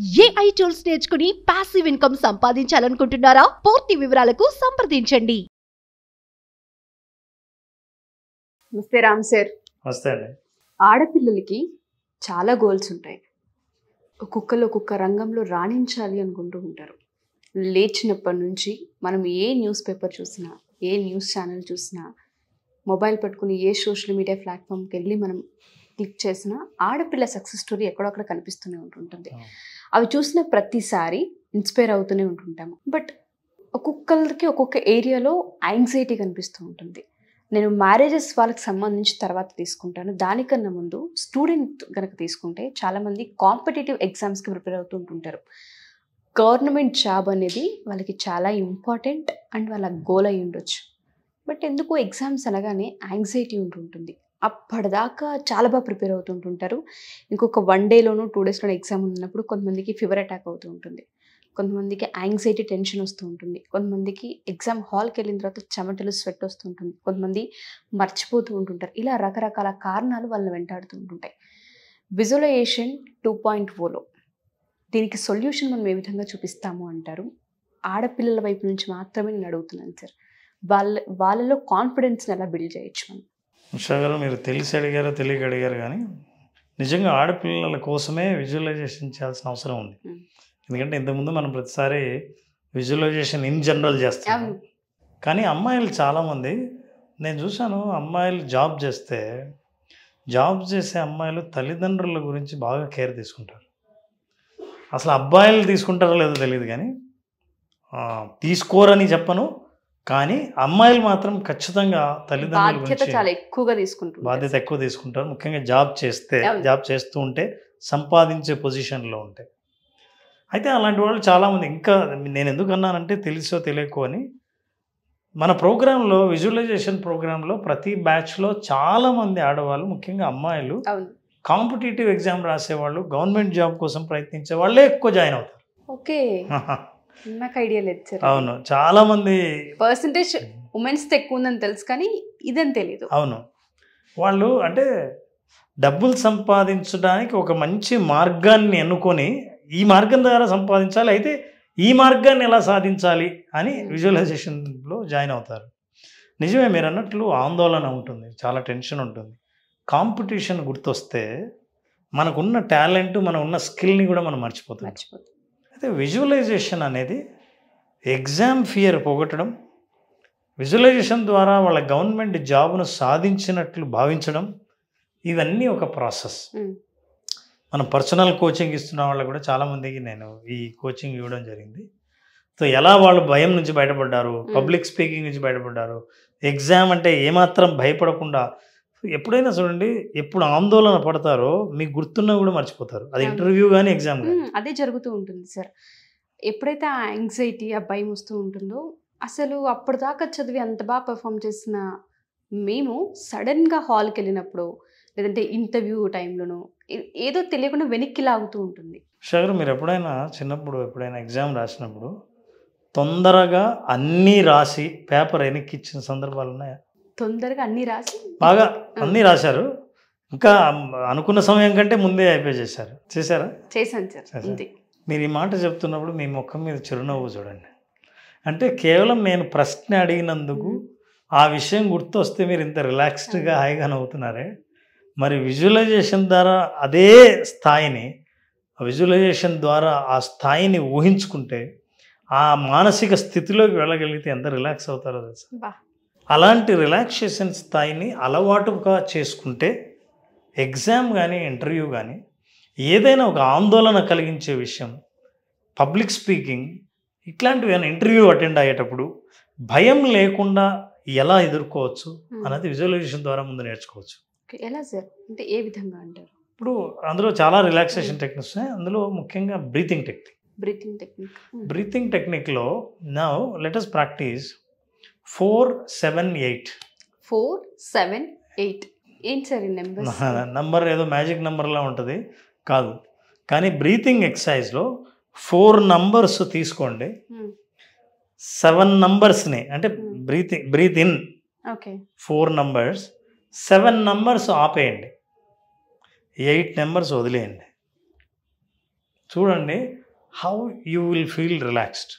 AI tools నేర్చుకుని passive income సంపాదించాలనుకుంటున్నారా? పూర్తి వివరాలకు సంప్రదించండి. నమస్తే రామ్ సార్. అండి. ఆడపిల్లలకి చాలా గోల్స్ ఉంటాయి. ఒక్కొక్కరు ఒక్కొక్క రంగంలో రాణించాలి అనుకుంటూ ఉంటారు. లేచినప్పటి నుంచి మనం ఏ న్యూస్ పేపర్ చూసినా ఏ న్యూస్ ఛానల్ చూసినా మొబైల్ పట్టుకుని ఏ సోషల్ మీడియా ప్లాట్ఫామ్కి వెళ్ళి మనం క్లిక్ చేసినా ఆడపిల్ల సక్సెస్ స్టోరీ ఎక్కడొక్కడ కనిపిస్తూనే ఉంటుంటుంది. అవి చూసిన ప్రతిసారి ఇన్స్పైర్ అవుతూనే ఉంటుంటాము. బట్ ఒక్కొక్కరికి ఒక్కొక్క ఏరియాలో యాంగ్జైటీ కనిపిస్తూ ఉంటుంది. నేను మ్యారేజెస్ వాళ్ళకి సంబంధించి తర్వాత తీసుకుంటాను. దానికన్నా ముందు స్టూడెంట్ కనుక తీసుకుంటే చాలామంది కాంపిటేటివ్ ఎగ్జామ్స్కి ప్రిపేర్ అవుతూ ఉంటుంటారు. గవర్నమెంట్ జాబ్ అనేది వాళ్ళకి చాలా ఇంపార్టెంట్ అండ్ వాళ్ళ గోల్ అయి ఉండొచ్చు బట్ ఎందుకు ఎగ్జామ్స్ అనగానే యాంగ్జైటీ ఉంటుంటుంది. అప్పటిదాకా చాలా బాగా ప్రిపేర్ అవుతుంటుంటారు ఇంకొక వన్ డేలోనూ టూ డేస్లోనూ ఎగ్జామ్ ఉన్నప్పుడు కొంతమందికి ఫీవర్ అటాక్ అవుతూ ఉంటుంది. కొంతమందికి యాంగ్జైటీ టెన్షన్ వస్తూ ఉంటుంది. కొంతమందికి ఎగ్జామ్ హాల్కి వెళ్ళిన తర్వాత చెమటలు స్వెట్ వస్తూ ఉంటుంది. కొంతమంది మర్చిపోతూ ఉంటుంటారు. ఇలా రకరకాల కారణాలు వాళ్ళని వెంటాడుతూ ఉంటుంటాయి. విజువలైజేషన్ టూ పాయింట్ ఓలో దీనికి సొల్యూషన్ మనం ఏ విధంగా చూపిస్తాము అంటారు? ఆడపిల్లల వైపు నుంచి మాత్రమే నేను అడుగుతున్నాను సార్. వాళ్ళ వాళ్ళలో కాన్ఫిడెన్స్ని ఎలా బిల్డ్ చేయొచ్చు మనం? ఉషా గారు మీరు తెలిసి అడిగారో తెలియక అడిగారు కానీ నిజంగా ఆడపిల్లల కోసమే విజువలైజేషన్ చేయాల్సిన అవసరం ఉంది. ఎందుకంటే ఇంతకుముందు మనం ప్రతిసారి విజువలైజేషన్ ఇన్ జనరల్ చేస్తాం. కానీ అమ్మాయిలు చాలామంది నేను చూశాను అమ్మాయిలు జాబ్ చేస్తే జాబ్ చేసే అమ్మాయిలు తల్లిదండ్రుల గురించి బాగా కేర్ తీసుకుంటారు అసలు అబ్బాయిలు తీసుకుంటారో లేదో తెలియదు కానీ తీసుకోరని చెప్పను కానీ అమ్మాయిలు మాత్రం ఖచ్చితంగా తల్లిదండ్రుల చాలా ఎక్కువగా తీసుకుంటుంది బాధ్యత ఎక్కువ తీసుకుంటారు. ముఖ్యంగా జాబ్ చేస్తే. జాబ్ చేస్తూ ఉంటే సంపాదించే పొజిషన్లో ఉంటే. అయితే అలాంటి వాళ్ళు చాలామంది. ఇంకా నేను ఎందుకు అన్నానంటే తెలుసో తెలియకో అని. మన ప్రోగ్రాంలో విజువలైజేషన్ ప్రోగ్రాంలో ప్రతి బ్యాచ్లో చాలామంది ఆడవాళ్ళు ముఖ్యంగా అమ్మాయిలు కాంపిటేటివ్ ఎగ్జామ్ రాసేవాళ్ళు గవర్నమెంట్ జాబ్ కోసం ప్రయత్నించే వాళ్ళే ఎక్కువ జాయిన్ అవుతారు. ఓకే. నాకు ఐడియా లేదు అవును చాలామంది పర్సంటేజ్ ఉమెన్స్ ఎక్కువ ఉందని తెలుసు కానీ ఇదని తెలియదు అవును. వాళ్ళు అంటే డబ్బులు సంపాదించడానికి ఒక మంచి మార్గాన్ని ఎన్నుకొని ఈ మార్గం ద్వారా సంపాదించాలి అయితే ఈ మార్గాన్ని ఎలా సాధించాలి అని విజువలైజేషన్లో జాయిన్ అవుతారు. నిజమే మీరు అన్నట్లు ఆందోళన ఉంటుంది చాలా టెన్షన్ ఉంటుంది. కాంపిటీషన్ గుర్తొస్తే మనకున్న టాలెంట్ మన ఉన్న స్కిల్ని కూడా మనం మర్చిపోతాం. మర్చిపోతుంది అయితే విజువలైజేషన్ అనేది ఎగ్జామ్ ఫియర్ పోగొట్టడం విజువలైజేషన్ ద్వారా వాళ్ళ గవర్నమెంట్ జాబ్ను సాధించినట్లు భావించడం ఇవన్నీ ఒక ప్రాసెస్. మనం పర్సనల్ కోచింగ్ ఇస్తున్న వాళ్ళకు కూడా చాలామందికి నేను ఈ కోచింగ్ ఇవ్వడం జరిగింది. సో ఎలా వాళ్ళు భయం నుంచి బయటపడ్డారు పబ్లిక్ స్పీకింగ్ నుంచి బయటపడ్డారు ఎగ్జామ్ అంటే ఏమాత్రం భయపడకుండా ఎప్పుడైనా చూడండి ఎప్పుడు ఆందోళన పడతారో మీకు గుర్తున్నవి కూడా మర్చిపోతారు అది. ఇంటర్వ్యూ కానీ ఎగ్జామ్. అదే జరుగుతూ ఉంటుంది సార్ ఎప్పుడైతే ఆ యాంగ్జైటీ ఆ భయం వస్తూ ఉంటుందో అసలు అప్పటిదాకా చదివి అంత బాగా పర్ఫామ్ చేసిన మేము సడన్గా హాల్కి వెళ్ళినప్పుడు లేదంటే ఇంటర్వ్యూ టైంలోనో ఏదో తెలియకుండా వెనక్కి లాగుతూ ఉంటుంది షగర్ మీరు ఎప్పుడైనా చిన్నప్పుడు ఎప్పుడైనా ఎగ్జామ్ రాసినప్పుడు తొందరగా అన్నీ రాసి పేపర్ వెనక్కి ఇచ్చిన సందర్భాలు ఉన్నాయా తొందరగా అన్నీ రాసి బాగా అన్నీ రాశారు. ఇంకా అనుకున్న సమయం కంటే ముందే అయిపోయి చేశారు. చేశారా? చేశాను సార్ మీరు ఈ మాట చెప్తున్నప్పుడు మీ ముఖం మీద చిరునవ్వు చూడండి. అంటే కేవలం నేను ప్రశ్న అడిగినందుకు ఆ విషయం గుర్తొస్తే మీరు ఇంత రిలాక్స్డ్గా హాయిగా నవ్వుతున్నారే. మరి విజువలైజేషన్ ద్వారా అదే స్థాయిని విజువలైజేషన్ ద్వారా ఆ స్థాయిని ఊహించుకుంటే ఆ మానసిక స్థితిలోకి వెళ్ళగలిగితే ఎంత రిలాక్స్ అవుతారో తెలుసా? అలాంటి రిలాక్సేషన్ స్థాయిని అలవాటుగా చేసుకుంటే ఎగ్జామ్ కానీ ఇంటర్వ్యూ కానీ ఏదైనా ఒక ఆందోళన కలిగించే విషయం పబ్లిక్ స్పీకింగ్ ఇట్లాంటివి ఏమైనా ఇంటర్వ్యూ అటెండ్ అయ్యేటప్పుడు భయం లేకుండా ఎలా ఎదుర్కోవచ్చు మ్మ్. అన్నది విజువలైజేషన్ ద్వారా ముందు నేర్చుకోవచ్చు. ఎలా సార్? అంటే ఏ విధంగా అంటారు? ఇప్పుడు అందులో చాలా రిలాక్సేషన్ టెక్నిక్స్ ఉన్నాయి. అందులో ముఖ్యంగా breathing technique. Breathing technique. Breathing టెక్నిక్లో now let's practice four seven eight. Four seven eight. ఏంటి సార్ ఈ నెంబర్స్ నంబర్ ఏదో మ్యాజిక్ నెంబర్లా ఉంటుంది. కాదు. కానీ బ్రీతింగ్ ఎక్సర్సైజ్లో ఫోర్ నంబర్స్ తీసుకోండి. సెవెన్ నంబర్స్ని అంటే Hmm. Breathing breath in okay four numbers seven numbers ఆపేయండి. ఎయిట్ నెంబర్స్ వదిలేయండి. చూడండి. How you will feel relaxed.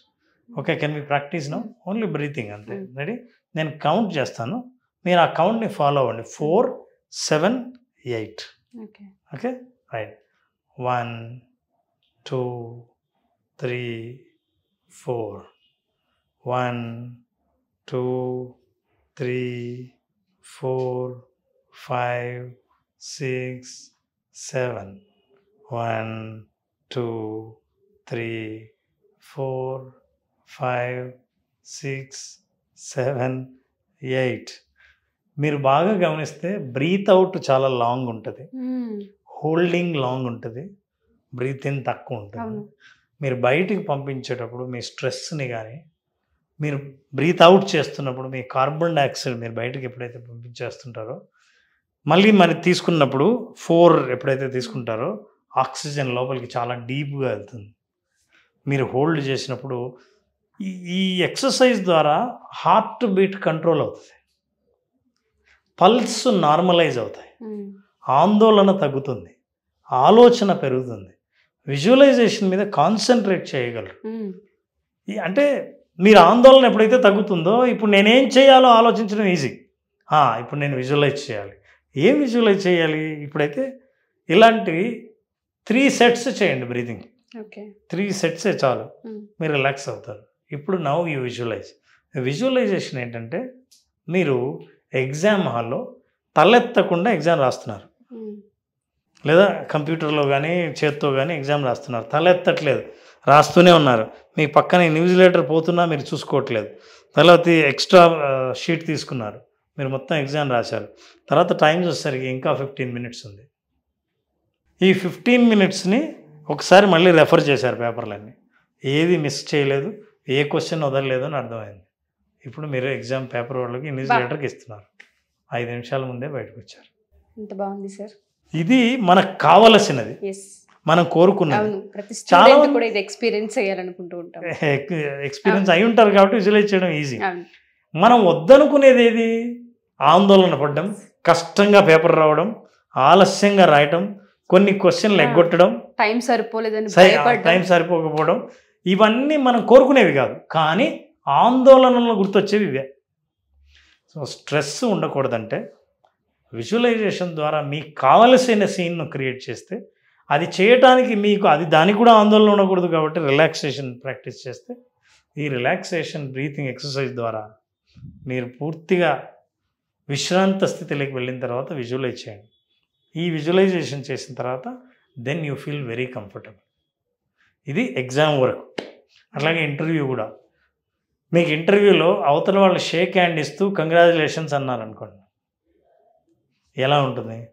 Okay can be practice no only breathing అంతే Mm. రెడీ నేను కౌంట్ చేస్తాను. మీరు ఆ కౌంట్ని ఫాలో అవ్వండి. Four seven eight okay okay right one two three four one two three four five six seven one two three four five six seven eight. మీరు బాగా గమనిస్తే బ్రీత్ అవుట్ చాలా లాంగ్ ఉంటుంది. హోల్డింగ్ లాంగ్ ఉంటుంది. Breath in తక్కువ ఉంటుంది. మీరు బయటికి పంపించేటప్పుడు మీ స్ట్రెస్ని కానీ మీరు బ్రీత్ అవుట్ చేస్తున్నప్పుడు మీ కార్బన్ డైఆక్సైడ్ మీరు బయటికి ఎప్పుడైతే పంపించేస్తుంటారో మళ్ళీ మరి తీసుకున్నప్పుడు ఫోర్ ఎప్పుడైతే తీసుకుంటారో ఆక్సిజన్ లోపలికి చాలా డీప్గా వెళ్తుంది. మీరు హోల్డ్ చేసినప్పుడు ఈ ఈ ఎక్సర్సైజ్ ద్వారా హార్ట్ బీట్ కంట్రోల్ అవుతుంది పల్స్ నార్మలైజ్ అవుతాయి. మ్మ్. ఆందోళన తగ్గుతుంది. ఆలోచన పెరుగుతుంది. విజువలైజేషన్ మీద కాన్సన్ట్రేట్ చేయగలరు. ఈ అంటే మీరు ఆందోళన ఎప్పుడైతే తగ్గుతుందో ఇప్పుడు నేనేం చేయాలో ఆలోచించడం ఈజీ ఇప్పుడు నేను విజువలైజ్ చేయాలి. ఏం విజువలైజ్ చేయాలి? ఇప్పుడైతే ఇలాంటివి త్రీ సెట్స్ చేయండి బ్రీతింగ్ త్రీ సెట్సే చాలు. మ్మ్. మీరు రిలాక్స్ అవుతారు. ఇప్పుడు నవ్ యూ విజువలైజ్ విజువలైజేషన్ ఏంటంటే మీరు ఎగ్జామ్ హాల్లో తలెత్తకుండా ఎగ్జామ్ రాస్తున్నారు. లేదా కంప్యూటర్లో కానీ చేత్తో కానీ ఎగ్జామ్ రాస్తున్నారు. తల ఎత్తట్లేదు రాస్తూనే ఉన్నారు. మీ పక్కన న్యూజిలేటర్ పోతున్నా మీరు చూసుకోవట్లేదు. తర్వాత ఎక్స్ట్రా షీట్ తీసుకున్నారు. మీరు మొత్తం ఎగ్జామ్ రాశారు. తర్వాత టైం చూసేసరికి ఇంకా ఫిఫ్టీన్ మినిట్స్ ఉంది. ఈ ఫిఫ్టీన్ మినిట్స్ని ఒకసారి మళ్ళీ రెఫర్ చేశారు పేపర్లన్నీ ఏది మిస్ చేయలేదు. ఏ క్వశ్చన్ వదలలేదు అని అర్థమైంది. ఇప్పుడు మీరు ఎగ్జామ్ పేపర్ వాళ్ళకి న్యూజిలేటర్కి ఇస్తున్నారు. ఐదు నిమిషాల ముందే బయటకు వచ్చారు. ఎంత బాగుంది సార్. ఇది మనకు కావలసినది. మనం కోరుకున్నది. చాలా కూడా ఇది ఎక్స్పీరియన్స్ చేయాలనుకుంటూ ఉంటాం. ఎక్స్పీరియన్స్ అయి ఉంటారు కాబట్టి విజువలైజ్ చేయడం ఈజీ మనం వద్దనుకునేది ఏది? ఆందోళన పడడం కష్టంగా పేపర్ రావడం ఆలస్యంగా రాయటం కొన్ని క్వశ్చన్లు. ఎగ్గొట్టడం టైం సరిపోలేదని టైం సరిపోకపోవడం ఇవన్నీ మనం కోరుకునేవి కాదు కానీ ఆందోళనలు గుర్తొచ్చేవి ఇవే. సో స్ట్రెస్ ఉండకూడదంటే విజువలైజేషన్ ద్వారా మీకు కావలసిన సీన్ను క్రియేట్ చేస్తే అది చేయటానికి మీకు అది దానికి కూడా ఆందోళన ఉండకూడదు కాబట్టి రిలాక్సేషన్ ప్రాక్టీస్ చేస్తే ఈ రిలాక్సేషన్ బ్రీతింగ్ ఎక్సర్సైజ్ ద్వారా మీరు పూర్తిగా విశ్రాంత స్థితిలోకి వెళ్ళిన తర్వాత విజువలైజ్ చేయండి. ఈ విజువలైజేషన్ చేసిన తర్వాత then you feel very comfortable. ఇది ఎగ్జామ్ వరకు. అట్లాగే ఇంటర్వ్యూ కూడా. మీకు ఇంటర్వ్యూలో అవతల వాళ్ళు షేక్ హ్యాండ్ ఇస్తూ కంగ్రాచులేషన్స్ అన్నారు అనుకోండి ఎలా ఉంటుంది?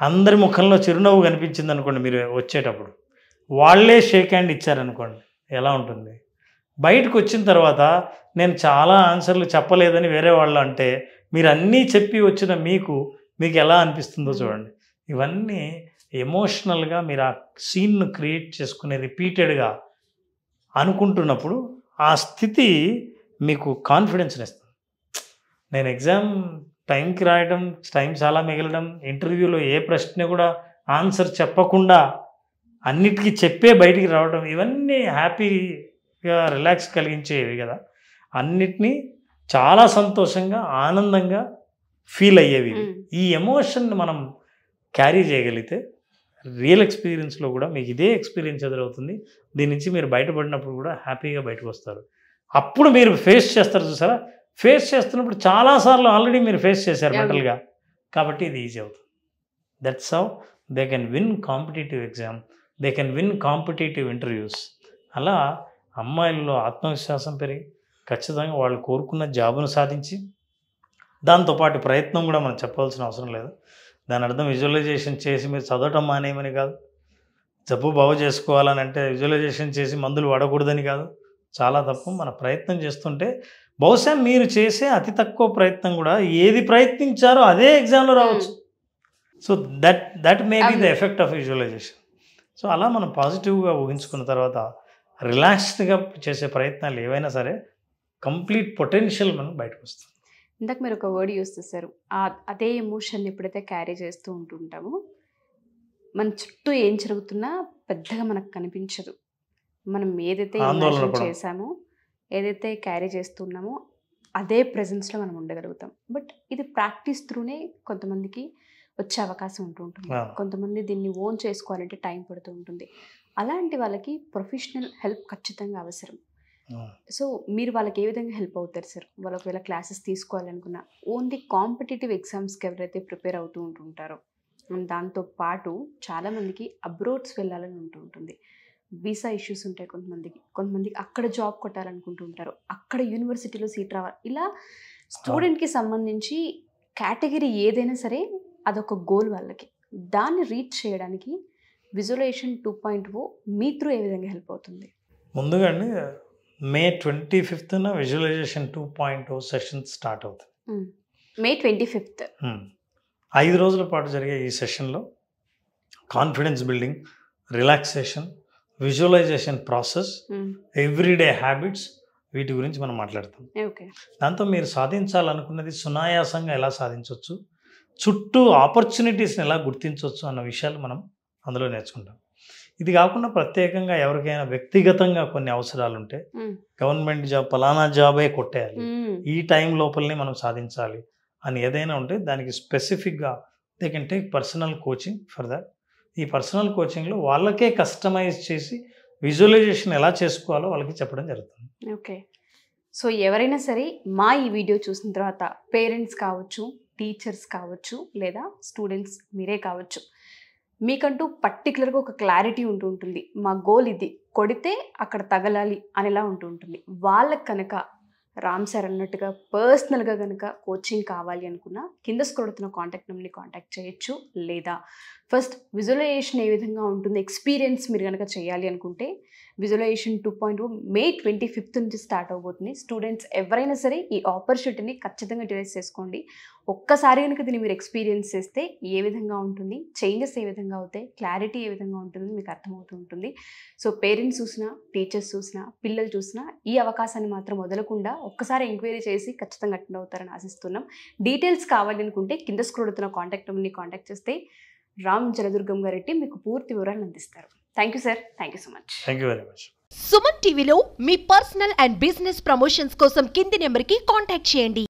అందరి ముఖంలో చిరునవ్వు కనిపించింది అనుకోండి మీరు వచ్చేటప్పుడు. వాళ్ళే షేక్ హ్యాండ్ ఇచ్చారనుకోండి ఎలా ఉంటుంది? బయటకు వచ్చిన తర్వాత నేను చాలా ఆన్సర్లు చెప్పలేదని వేరే వాళ్ళు అంటే మీరు అన్నీ చెప్పి వచ్చిన మీకు మీకు ఎలా అనిపిస్తుందో చూడండి. ఇవన్నీ ఎమోషనల్గా మీరు ఆ సీన్ను క్రియేట్ చేసుకునే రిపీటెడ్గా అనుకుంటున్నప్పుడు ఆ స్థితి మీకు కాన్ఫిడెన్స్ని ఇస్తుంది. నేను ఎగ్జామ్ టైంకి రాయడం టైం చాలా మిగలడం ఇంటర్వ్యూలో ఏ ప్రశ్న కూడా ఆన్సర్ చెప్పకుండా అన్నిటికీ చెప్పే బయటికి రావడం ఇవన్నీ హ్యాపీగా రిలాక్స్ కలిగించేవి కదా. అన్నిటినీ చాలా సంతోషంగా ఆనందంగా ఫీల్ అయ్యేవి. ఈ ఎమోషన్ని మనం క్యారీ చేయగలిగితే రియల్ ఎక్స్పీరియన్స్లో కూడా మీకు ఇదే ఎక్స్పీరియన్స్ ఎదురవుతుంది. దీని నుంచి మీరు బయటపడినప్పుడు కూడా హ్యాపీగా బయటకు వస్తారు. అప్పుడు మీరు ఫేస్ చేస్తారు చూసారా? ఫేస్ చేస్తున్నప్పుడు చాలాసార్లు ఆల్రెడీ మీరు ఫేస్ చేశారు. మెంటల్గా. కాబట్టి ఇది ఈజీ అవుతుంది. That's how they can win competitive exam they can win competitive interviews అలా అమ్మాయిల్లో ఆత్మవిశ్వాసం పెరిగి ఖచ్చితంగా వాళ్ళు కోరుకున్న జాబును సాధించి దాంతోపాటు ప్రయత్నం కూడా మనం చెప్పవలసిన అవసరం లేదు. దాని అర్థం విజువలైజేషన్ చేసి మీరు చదవటం మానేయమని కాదు. జబ్బు బాగు చేసుకోవాలని అంటే విజువలైజేషన్ చేసి మందులు వాడకూడదని కాదు. చాలా తప్పు. మన ప్రయత్నం చేస్తుంటే బహుశా మీరు చేసే అతి తక్కువ ప్రయత్నం కూడా ఏది ప్రయత్నించారో అదే ఎగ్జామ్లో రావచ్చు. So that that may be the. Effect of visualization. So అలా మనం పాజిటివ్గా ఊహించుకున్న తర్వాత రిలాక్స్డ్గా చేసే ప్రయత్నాలు ఏవైనా సరే కంప్లీట్ పొటెన్షియల్ మనం బయటకు వస్తుంది ఇందాక మీరు ఒక వర్డ్ యూస్ చేశారు ఆ- అదే ఎమోషన్ ఎప్పుడైతే క్యారీ చేస్తూ ఉంటుంటామో మన చుట్టూ ఏం జరుగుతున్నా పెద్దగా మనకు కనిపించదు మనం ఏదైతే. చేసామో ఏదైతే క్యారీ చేస్తున్నామో అదే ప్రెజెన్స్లో మనం ఉండగలుగుతాం బట్ ఇది ప్రాక్టీస్ త్రూనే కొంతమందికి వచ్చే అవకాశం ఉంటూ ఉంటుంది. కొంతమంది దీన్ని ఓన్ చేసుకోవాలంటే టైం పడుతూ ఉంటుంది అలాంటి వాళ్ళకి ప్రొఫెషనల్ హెల్ప్ ఖచ్చితంగా అవసరం. సో మీరు వాళ్ళకి ఏ విధంగా హెల్ప్ అవుతారు సార్? వాళ్ళు ఒకవేళ క్లాసెస్ తీసుకోవాలనుకున్నా ఓన్లీ కాంపిటేటివ్ ఎగ్జామ్స్కి ఎవరైతే ప్రిపేర్ అవుతూ ఉంటుంటారో అండ్ దాంతో పాటు చాలామందికి అబ్రోడ్స్ వెళ్ళాలని ఉంటూ ఉంటుంది. వీసా ఇష్యూస్ ఉంటాయి కొంతమందికి. కొంతమందికి అక్కడ జాబ్ కొట్టాలనుకుంటూ ఉంటారు. అక్కడ యూనివర్సిటీలో సీట్ రావాలి. ఇలా స్టూడెంట్కి సంబంధించి కేటగిరీ ఏదైనా సరే అదొక గోల్ వాళ్ళకి. దాన్ని రీచ్ చేయడానికి విజువలైజేషన్ టూ పాయింట్ ఓ మీ త్రూ ఏ విధంగా హెల్ప్ అవుతుంది? ముందుగా అండి May twenty ఫిఫ్త్న visualization two point session start అవుతుంది. May twenty fifth. ఐదు రోజుల పాటు జరిగే ఈ సెషన్లో confidence building relaxation visualization process everyday habits వీటి గురించి మనం మాట్లాడతాం. ఓకే. దాంతో మీరు సాధించాలనుకున్నది సునాయాసంగా ఎలా సాధించవచ్చు చుట్టూ ఆపర్చునిటీస్ని ఎలా గుర్తించవచ్చు అన్న విషయాలు మనం అందులో నేర్చుకుంటాం. ఇది కాకుండా ప్రత్యేకంగా ఎవరికైనా వ్యక్తిగతంగా కొన్ని అవసరాలు ఉంటే. గవర్నమెంట్ జాబ్ పలానా జాబే కొట్టేయాలి. ఈ టైం లోపలనే మనం సాధించాలి అని ఏదైనా ఉంటే దానికి స్పెసిఫిక్గా they can take personal coaching for that. ఈ పర్సనల్ కోచింగ్లో వాళ్ళకే కస్టమైజ్ చేసి విజువలైజేషన్ ఎలా చేసుకోవాలో వాళ్ళకి చెప్పడం జరుగుతుంది. ఓకే. సో ఎవరైనా సరే మా ఈ వీడియో చూసిన తర్వాత పేరెంట్స్ కావచ్చు టీచర్స్ కావచ్చు లేదా స్టూడెంట్స్ మీరే కావచ్చు మీకంటూ పర్టికులర్గా ఒక క్లారిటీ ఉంటూ ఉంటుంది. మా గోల్ ఇది. కొడితే అక్కడ తగలాలి అనేలా ఉంటూ ఉంటుంది. వాళ్ళకి కనుక రామ్ సార్ అన్నట్టుగా పర్సనల్గా కనుక కోచింగ్ కావాలి అనుకున్నా కింద స్క్రోడుతున్న కాంటాక్ట్ నెంబర్ని కాంటాక్ట్ చేయొచ్చు లేదా ఫస్ట్ విజువలైజేషన్ ఏ విధంగా ఉంటుంది ఎక్స్పీరియన్స్ మీరు కనుక చేయాలి అనుకుంటే visualization two point May twenty fifth నుంచి స్టార్ట్ అవబోతుంది. స్టూడెంట్స్ ఎవరైనా సరే ఈ ఆపర్చునిటీని ఖచ్చితంగా యూటిలైజ్ చేసుకోండి. ఒక్కసారి కనుక దీన్ని మీరు ఎక్స్పీరియన్స్ చేస్తే ఏ విధంగా ఉంటుంది? చేంజెస్ ఏ విధంగా అవుతాయి? క్లారిటీ ఏ విధంగా ఉంటుంది మీకు అర్థమవుతూ ఉంటుంది. సో పేరెంట్స్ చూసినా టీచర్స్ చూసినా పిల్లలు చూసినా ఈ అవకాశాన్ని మాత్రం వదలకుండా ఒక్కసారి ఎంక్వైరీ చేసి ఖచ్చితంగా అటెండ్ అవుతారని ఆశిస్తున్నాం. డీటెయిల్స్ కావాలి అనుకుంటే కింద స్క్రోల్ అవుతున్న కాంటాక్ట్ నెంబర్ని కాంటాక్ట్ చేస్తే రామ్ జలదుర్గం గారెడ్డి మీకు పూర్తి వివరాలను అందిస్తారు. Thank you sir. Thank you so much. Thank you very much. Suman టీవీలో మీ పర్సనల్ అండ్ బిజినెస్ ప్రమోషన్స్ కోసం కింది నెంబర్కి కాంటాక్ట్ చేయండి.